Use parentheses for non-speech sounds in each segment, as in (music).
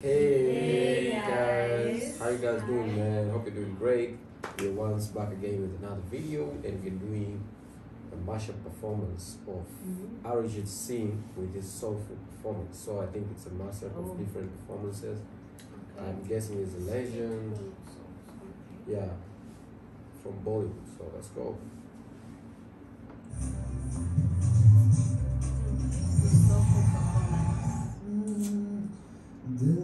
Hey, Hey, guys. guys. how you guys doing, man? Hope you're doing great. We're once back again with another video, and we're doing a mashup performance of Arijit Singh with his soulful performance. So I think it's a mashup Oh. of different performances. I'm guessing he's a legend, yeah, from Bollywood. So let's go. Wow,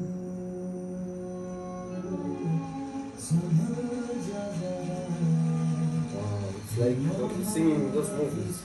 singing those movies.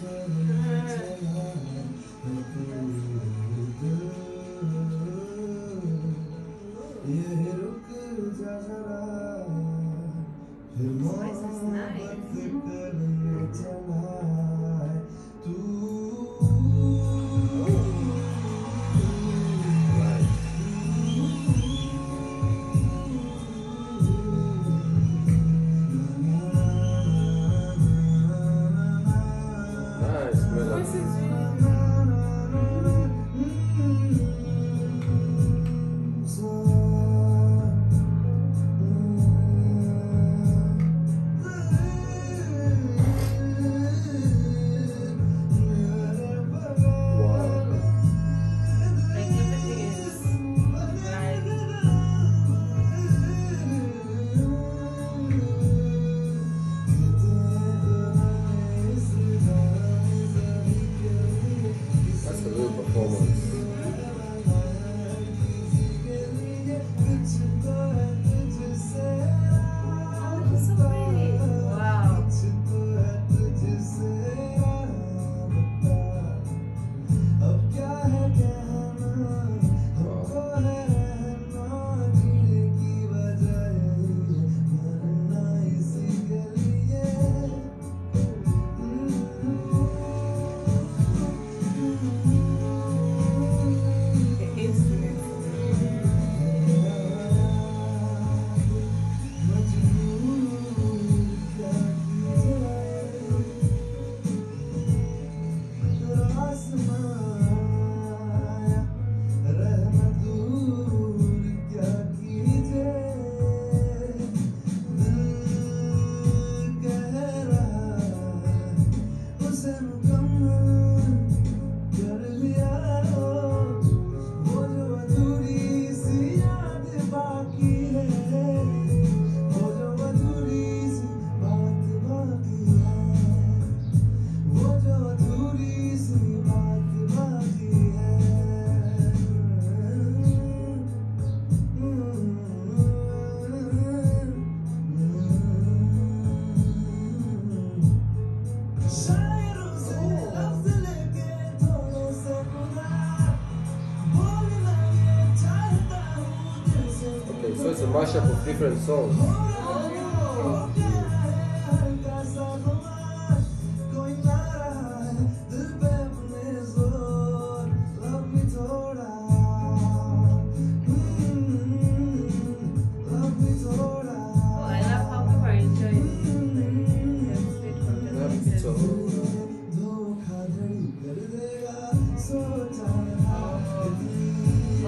It's a mashup of different songs.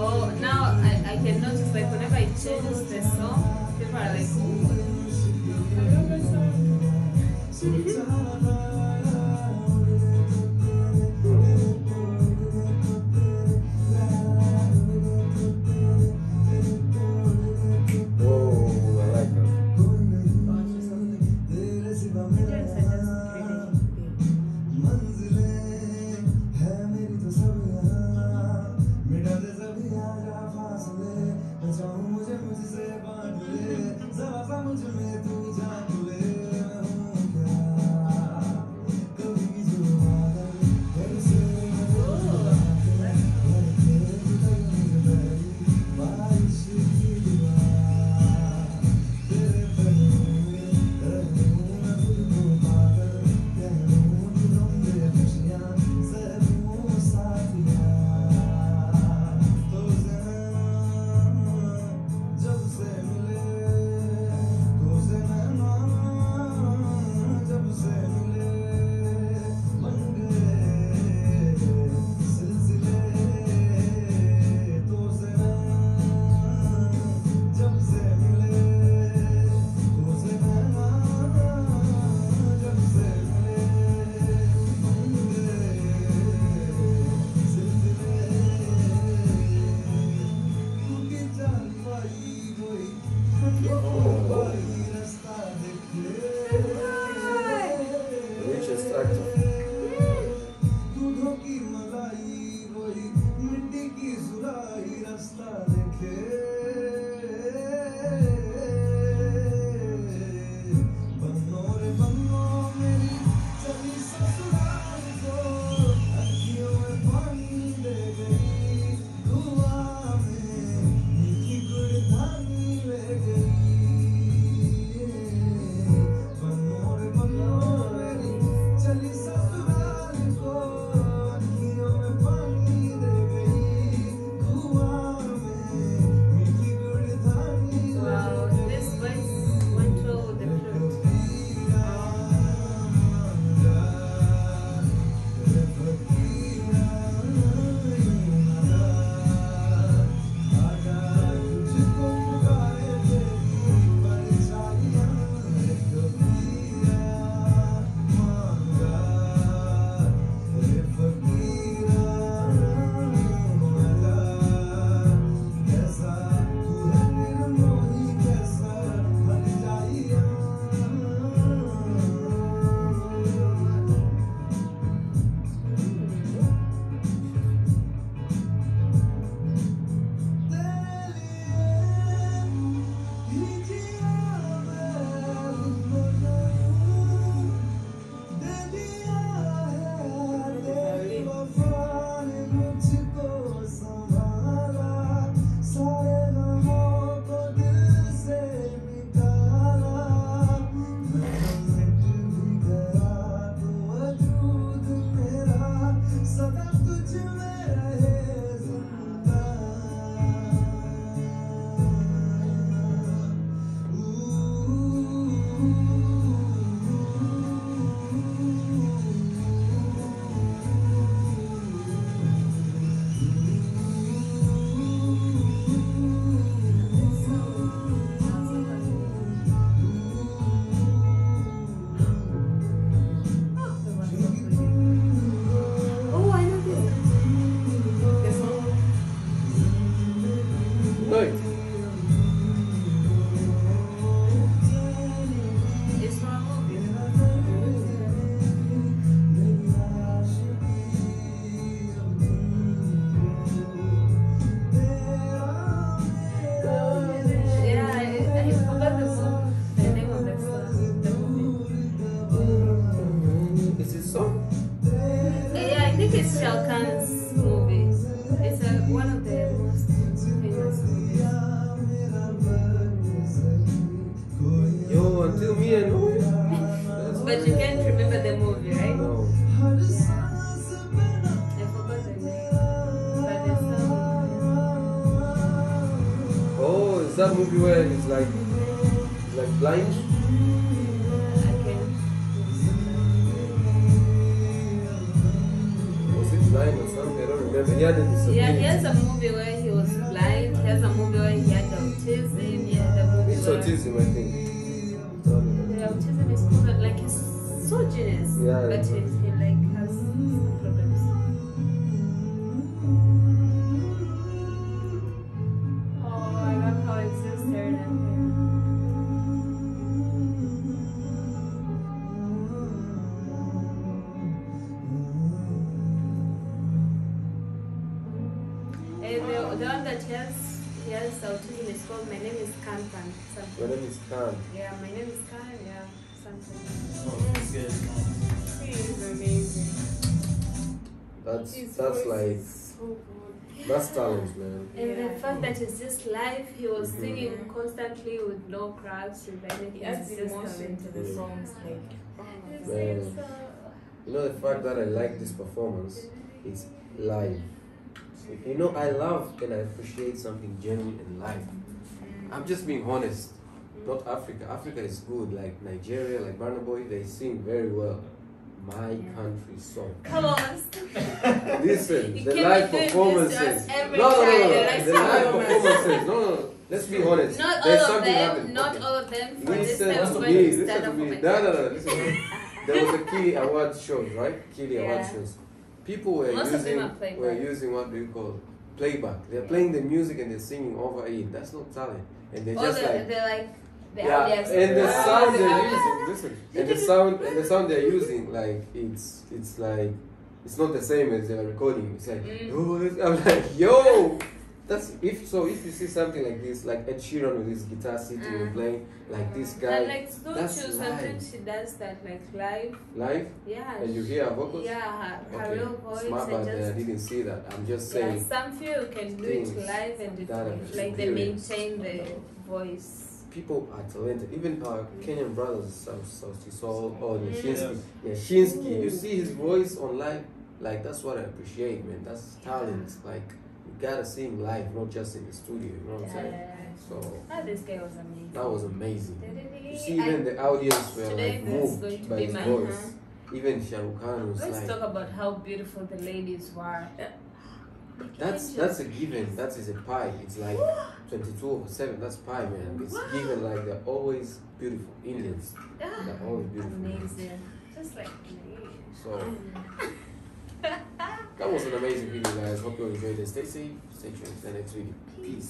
Oh, now I, I can notice like whenever I change Sultana. That movie where he's like, like blind? I can. Was it blind or something? I don't remember. He had a disability. Yeah, he has a movie where he was blind. He has a movie where he had autism. He had a movie It's autism, I think. the autism is called like he's so genius, Yeah, but he, he like has problems. Khan. Yeah, my name is Khan. Yeah, something. Oh, that's good. He is amazing. That's His that's voice like is so good. that's talent, man. And Yeah. the fact that it's just live, he was Mhm. singing constantly with no cracks, with anything. He adds It's just emotion to the Yeah. songs, like It's Man. so- You know the fact that I like this performance is live. You know I love and I appreciate something genuine and live. I'm just being honest. Not Africa. Africa is good. Like Nigeria, like Burna Boy, they sing very well. My country song. Come on. (laughs) (laughs) Listen, the live this performances. to us every no, no, no, no, The live The live performance. performances. No, no, no. Let's be honest. Not There's all of them, happened. not all of them. For Listen time, to me. Listen to me. No, no, no. Listen to me. (laughs) There was a key award shows, right? Key award shows. People were Most using were using what do you call playback. They're playing the music and they're singing over it. That's not talent. And they're just the, like the like the yeah, audience. and the sound they're (laughs) using, listen, and the sound and the sound they're using, like it's it's like it's not the same as they're recording. It's like Mm. yo, this- I'm like yo, that's if so. If you see something like this, like Ed Sheeran with his guitar sitting and Mm. playing, like this And guy like Snow that's Shoe, live. sometimes she does that like live. live, Yeah. and you hear her vocals. Yeah, her, her Okay, real voice smart, and but uh, I didn't see that. I'm just saying. yeah, some few can do it live and it, like they maintain the voice. People are talented. Even our Kenyan brothers, Sauti Sol or. Nyashinski. Nyashinski, you see his voice on live, like that's what I appreciate, man. That's talent. Like you gotta sing live, not just in the studio. You know what I'm saying? So Ah, this guy was amazing. that was amazing. You see, even the audience were like moved by his voice. Even Shah Rukh Khan was Let's like, talk about how beautiful the ladies were. That's that's a given. That is a pi. It's like (gasps) 22 over 7. That's pi, man. It's given like they're always beautiful. Indians, Ah, they're always beautiful. amazing. Just like me. So that was an amazing video, guys. Hope you enjoyed it. Stay safe, stay tuned to the next video. Peace.